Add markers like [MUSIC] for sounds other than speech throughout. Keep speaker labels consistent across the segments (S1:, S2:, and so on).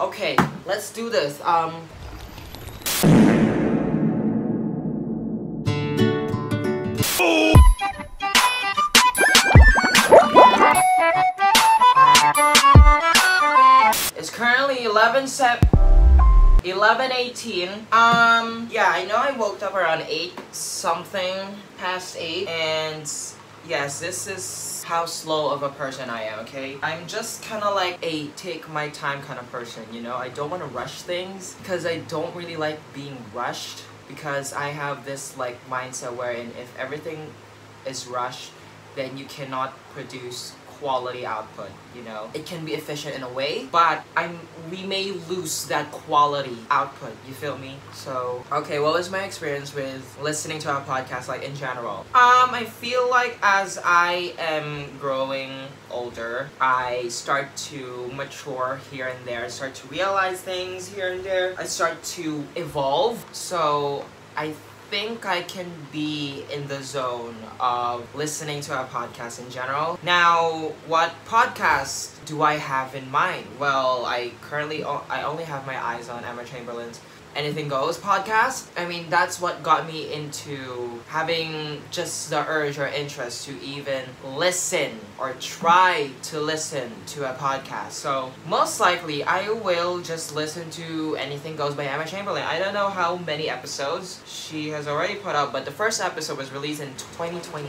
S1: Okay, let's do this. Um. It's currently 11 sep 11:18. Um, yeah, I know I woke up around 8 something past 8 and yes, this is how slow of a person I am, okay? I'm just kind of like a take my time kind of person, you know? I don't want to rush things because I don't really like being rushed because I have this like mindset wherein if everything is rushed, then you cannot produce quality output you know? It can be efficient in a way but i'm we may lose that quality output you feel me? So okay what was my experience with listening to our podcast like in general? Um i feel like as i am growing older i start to mature here and there. I start to realize things here and there. I start to evolve. So i think I can be in the zone of listening to a podcast in general. Now, what podcast do I have in mind? Well, I currently I only have my eyes on Emma Chamberlain's Anything Goes podcast. I mean, that's what got me into having just the urge or interest to even listen or try to listen to a podcast. So, most likely, I will just listen to Anything Goes by Emma Chamberlain. I don't know how many episodes she has already put out, but the first episode was released in 2020.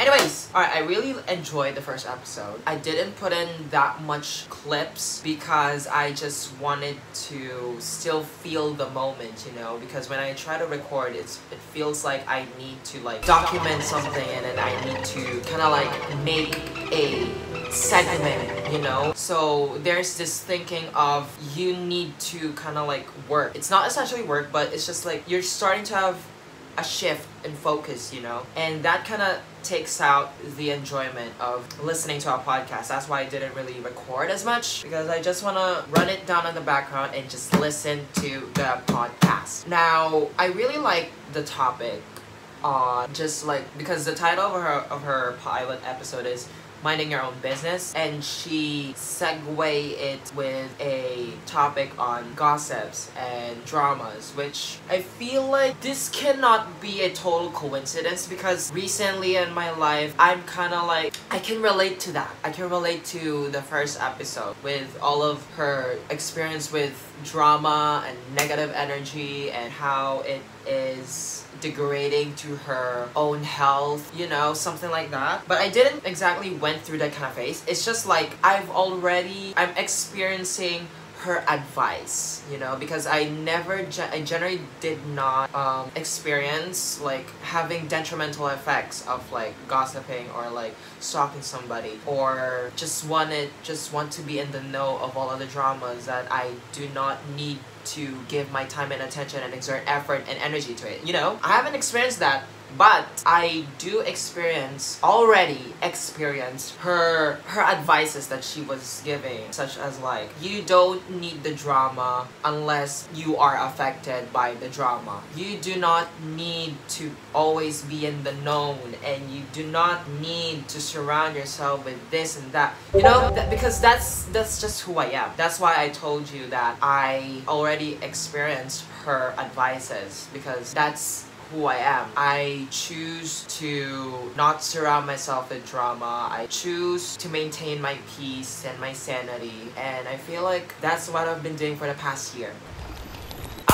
S1: Anyways, alright, I really enjoyed the first episode. I didn't put in that much clips because I just wanted to still feel the moment, you know, because when I try to record, it's it feels like I need to like document something and then I need to kind of like make a segment, you know? So there's this thinking of you need to kind of like work. It's not essentially work, but it's just like you're starting to have a shift in focus, you know? And that kind of takes out the enjoyment of listening to a podcast. That's why I didn't really record as much because I just want to run it down in the background and just listen to the podcast. Now, I really like the topic on just like because the title of her of her pilot episode is minding your own business and she segue it with a topic on gossips and dramas which I feel like this cannot be a total coincidence because recently in my life I'm kind of like I can relate to that. I can relate to the first episode with all of her experience with drama and negative energy and how it is degrading to her own health, you know, something like that. But I didn't exactly went through that kind of phase. It's just like I've already I'm experiencing her advice you know because i never i generally did not um, experience like having detrimental effects of like gossiping or like stalking somebody or just wanted just want to be in the know of all of the dramas that i do not need to give my time and attention and exert effort and energy to it you know? I haven't experienced that but I do experience already experience her her advices that she was giving such as like you don't need the drama unless you are affected by the drama. You do not need to always be in the known and you do not need to surround yourself with this and that. You know? Because that's that's just who I am. That's why I told you that I already experienced her advices because that's who I am. I choose to not surround myself with drama. I choose to maintain my peace and my sanity. And I feel like that's what I've been doing for the past year.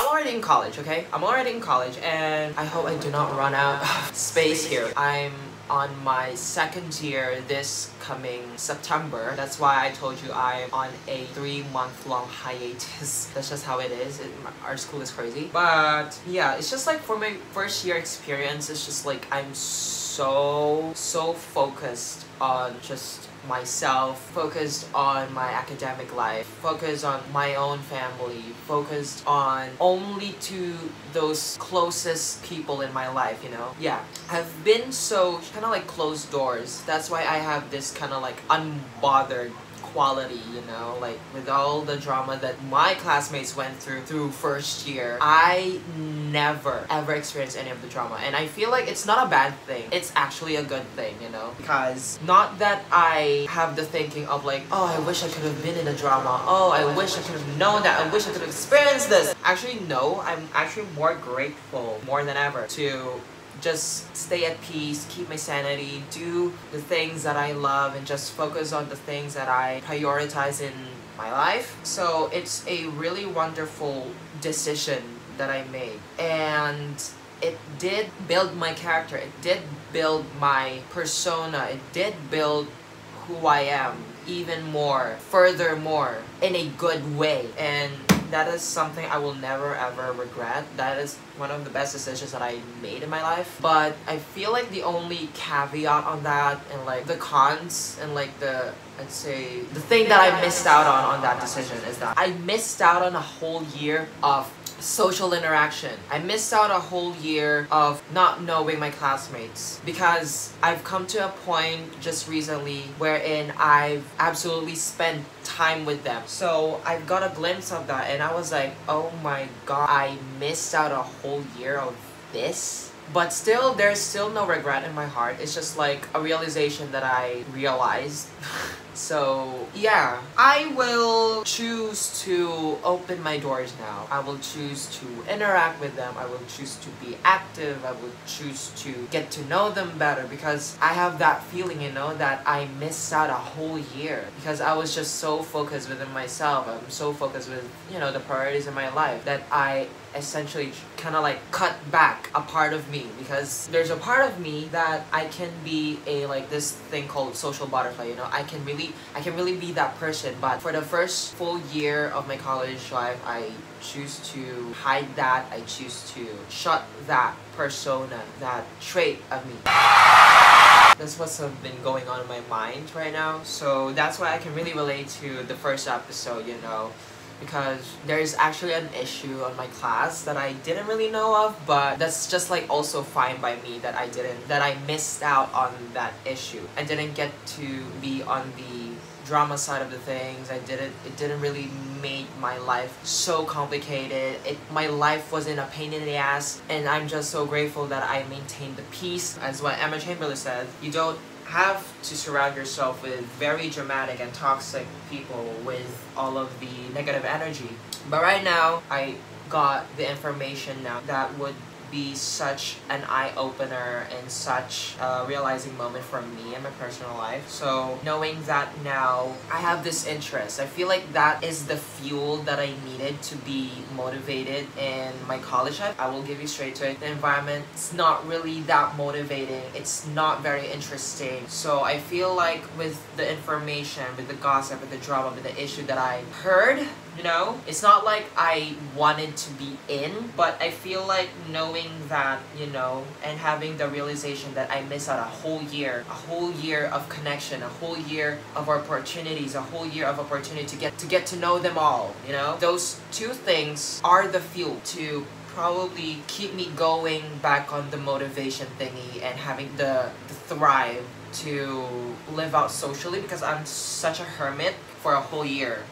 S1: Already in college, okay? I'm already in college and I hope I do not run out of space here. I'm on my second year this coming September. That's why I told you I'm on a three month long hiatus. [LAUGHS] That's just how it is. It, our school is crazy. But yeah, it's just like for my first year experience, it's just like I'm so, so focused on just myself, focused on my academic life, focused on my own family, focused on only to those closest people in my life, you know? Yeah. I've been so kind of like closed doors. That's why I have this kind of like unbothered quality, you know, like with all the drama that my classmates went through through first year, I never ever experienced any of the drama. And I feel like it's not a bad thing. It's actually a good thing, you know? Because not that I have the thinking of like, oh, I wish I could have been in a drama. Oh, I wish I could have known that. I wish I could have experienced this. Actually, no. I'm actually more grateful more than ever to just stay at peace, keep my sanity, do the things that I love, and just focus on the things that I prioritize in my life. So it's a really wonderful decision that I made. And it did build my character, it did build my persona, it did build who I am even more, furthermore, in a good way. And that is something I will never ever regret. That is one of the best decisions that I made in my life. But I feel like the only caveat on that and like the cons and like the I'd say the thing that I missed out on on that decision is that I missed out on a whole year of social interaction. I missed out a whole year of not knowing my classmates because I've come to a point just recently wherein I've absolutely spent time with them. So I got a glimpse of that and I was like, oh my god, I missed out a whole year of this? But still, there's still no regret in my heart. It's just like a realization that I realized. [LAUGHS] so, yeah. I will choose to open my doors now. I will choose to interact with them. I will choose to be active. I will choose to get to know them better because I have that feeling, you know, that I missed out a whole year because I was just so focused within myself. I'm so focused with, you know, the priorities in my life that I essentially kind of like cut back a part of me because there's a part of me that I can be a like this thing called social butterfly you know? I can really I can really be that person but for the first full year of my college life I choose to hide that. I choose to shut that persona that trait of me. That's what's been going on in my mind right now. So that's why I can really relate to the first episode you know because there's actually an issue on my class that I didn't really know of but that's just like also fine by me that I didn't that I missed out on that issue. I didn't get to be on the drama side of the things. I didn't it didn't really make my life so complicated. It my life wasn't a pain in the ass and I'm just so grateful that I maintained the peace. As what Emma Chamberlain said you don't have to surround yourself with very dramatic and toxic people with all of the negative energy. But right now, I got the information now that would be such an eye-opener and such a realizing moment for me in my personal life. So knowing that now I have this interest, I feel like that is the fuel that I needed to be motivated in my college life. I will give you straight to it. The environment is not really that motivating. It's not very interesting. So I feel like with the information, with the gossip, with the drama, with the issue that I heard, you know? It's not like I wanted to be in, but I feel like knowing that, you know, and having the realization that I miss out a whole year, a whole year of connection, a whole year of opportunities, a whole year of opportunity to get to get to know them all, you know? Those two things are the fuel to probably keep me going back on the motivation thingy and having the, the thrive to live out socially because I'm such a hermit for a whole year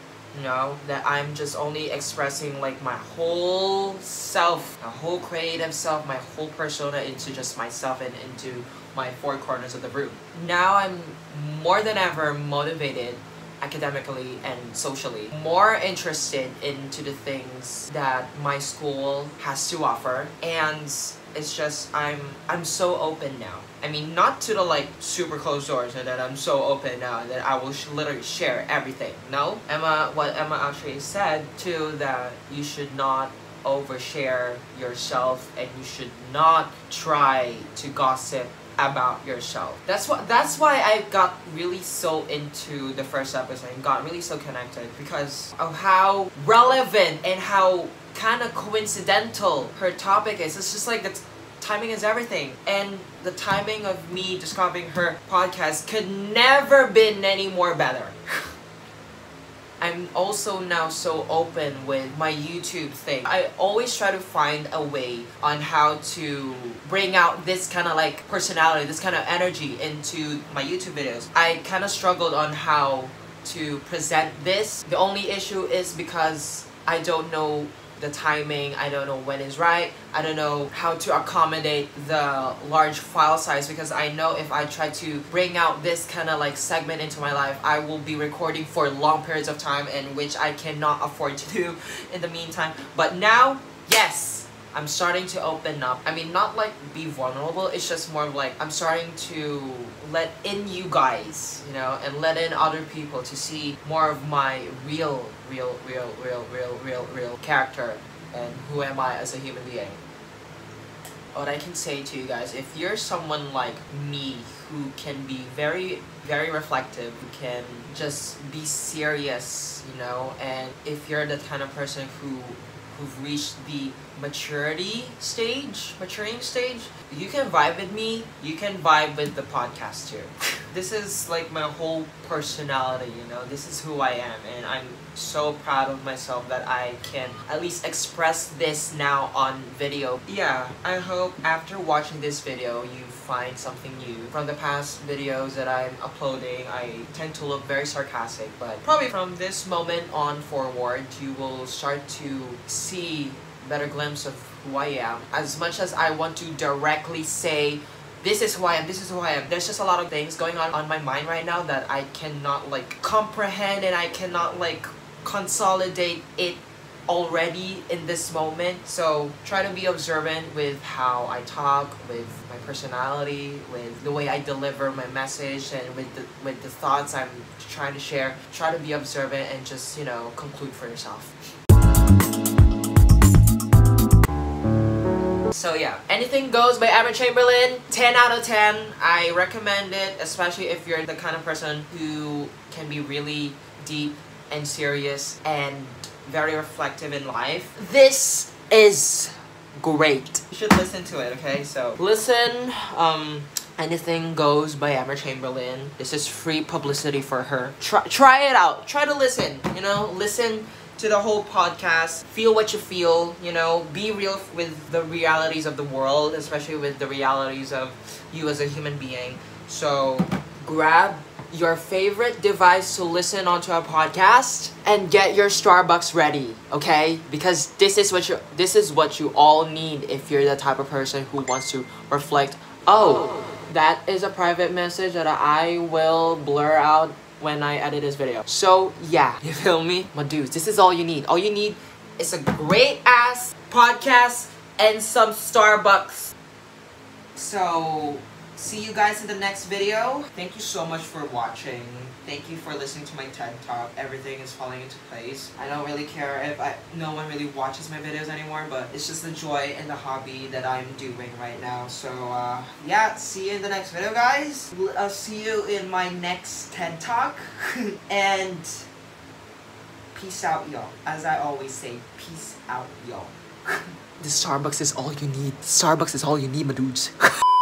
S1: know that i'm just only expressing like my whole self my whole creative self my whole persona into just myself and into my four corners of the room. Now i'm more than ever motivated academically and socially more interested into the things that my school has to offer and it's just i'm i'm so open now I mean, not to the like super closed doors and that I'm so open now that I will sh literally share everything. No, Emma, what Emma actually said too that you should not overshare yourself and you should not try to gossip about yourself. That's what that's why I got really so into the first episode and got really so connected because of how relevant and how kind of coincidental her topic is. It's just like it's timing is everything. And the timing of me discovering her podcast could never been any more better. [LAUGHS] I'm also now so open with my YouTube thing. I always try to find a way on how to bring out this kind of like personality, this kind of energy into my YouTube videos. I kind of struggled on how to present this. The only issue is because I don't know the timing, I don't know when is right, I don't know how to accommodate the large file size because I know if I try to bring out this kind of like segment into my life, I will be recording for long periods of time and which I cannot afford to do [LAUGHS] in the meantime. But now, yes! I'm starting to open up. I mean, not like be vulnerable, it's just more like I'm starting to let in you guys, you know, and let in other people to see more of my real, real, real, real, real, real, real character and who am I as a human being. What I can say to you guys, if you're someone like me who can be very, very reflective, who can just be serious, you know, and if you're the kind of person who who've reached the maturity stage, maturing stage, you can vibe with me, you can vibe with the podcast too. [LAUGHS] this is like my whole personality, you know, this is who I am and I'm so proud of myself that I can at least express this now on video. Yeah, I hope after watching this video you find something new. From the past videos that I'm uploading, I tend to look very sarcastic, but probably from this moment on forward, you will start to see better glimpse of who I am. As much as I want to directly say this is who I am, this is who I am. There's just a lot of things going on on my mind right now that I cannot like comprehend and I cannot like consolidate it already in this moment. So try to be observant with how I talk, with my personality, with the way I deliver my message, and with the with the thoughts I'm trying to share. Try to be observant and just you know conclude for yourself. So yeah, Anything Goes by Emma Chamberlain, 10 out of 10. I recommend it, especially if you're the kind of person who can be really deep and serious and very reflective in life. This is great. You should listen to it, okay? So listen, um, Anything Goes by Emma Chamberlain. This is free publicity for her. Try, try it out. Try to listen, you know? Listen to the whole podcast. Feel what you feel, you know? Be real with the realities of the world, especially with the realities of you as a human being. So grab your favorite device to listen onto a podcast and get your Starbucks ready, okay? Because this is what you this is what you all need if you're the type of person who wants to reflect. Oh, that is a private message that I will blur out when I edit this video. So yeah, you feel me? My dudes, this is all you need. All you need is a great ass podcast and some Starbucks. So see you guys in the next video. Thank you so much for watching. Thank you for listening to my TED Talk. Everything is falling into place. I don't really care if I, no one really watches my videos anymore, but it's just the joy and the hobby that I'm doing right now. So, uh, yeah, see you in the next video, guys. I'll see you in my next TED Talk. [LAUGHS] and peace out, y'all. As I always say, peace out, y'all. [LAUGHS] the Starbucks is all you need. Starbucks is all you need, my dudes. [LAUGHS]